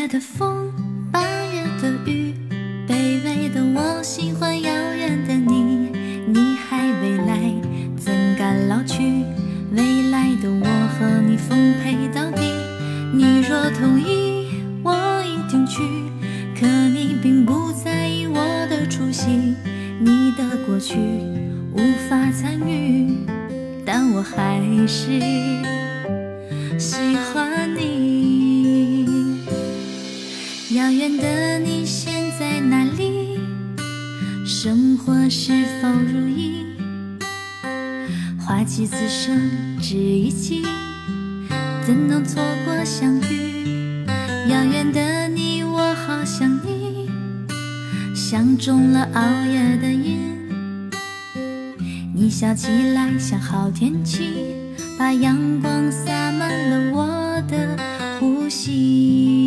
月的风，八月的雨，卑微的我喜欢遥远的你。你还未来，怎敢老去？未来的我和你奉陪到底。你若同意，我一定去。可你并不在意我的出席，你的过去无法参与，但我还是遥远的你现在哪里？生活是否如意？花期此生只一季，怎能错过相遇？遥远的你，我好想你，像中了熬夜的瘾。你笑起来像好天气，把阳光洒满了我的呼吸。